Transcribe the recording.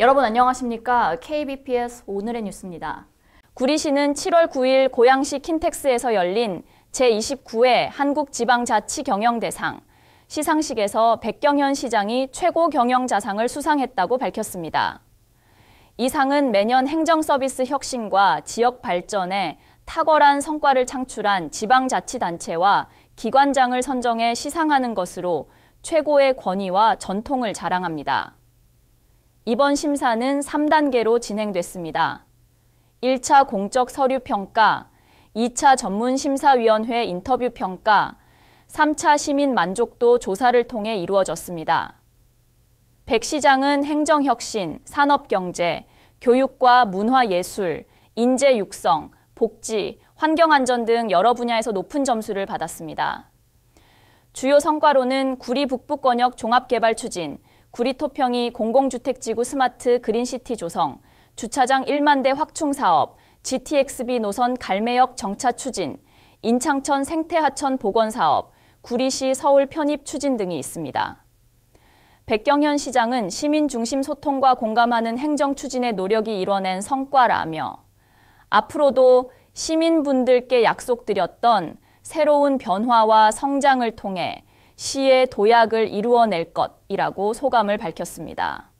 여러분 안녕하십니까? KBPS 오늘의 뉴스입니다. 구리시는 7월 9일 고양시 킨텍스에서 열린 제29회 한국지방자치경영대상 시상식에서 백경현 시장이 최고 경영자상을 수상했다고 밝혔습니다. 이 상은 매년 행정서비스 혁신과 지역 발전에 탁월한 성과를 창출한 지방자치단체와 기관장을 선정해 시상하는 것으로 최고의 권위와 전통을 자랑합니다. 이번 심사는 3단계로 진행됐습니다. 1차 공적 서류 평가, 2차 전문심사위원회 인터뷰 평가, 3차 시민 만족도 조사를 통해 이루어졌습니다. 백 시장은 행정혁신, 산업경제, 교육과 문화예술, 인재 육성, 복지, 환경안전 등 여러 분야에서 높은 점수를 받았습니다. 주요 성과로는 구리 북부권역 종합개발 추진, 구리 토평2 공공주택지구 스마트 그린시티 조성, 주차장 1만 대 확충 사업, GTXB 노선 갈매역 정차 추진, 인창천 생태하천 복원 사업, 구리시 서울 편입 추진 등이 있습니다. 백경현 시장은 시민 중심 소통과 공감하는 행정 추진의 노력이 이뤄낸 성과라며 앞으로도 시민분들께 약속드렸던 새로운 변화와 성장을 통해 시의 도약을 이루어낼 것이라고 소감을 밝혔습니다.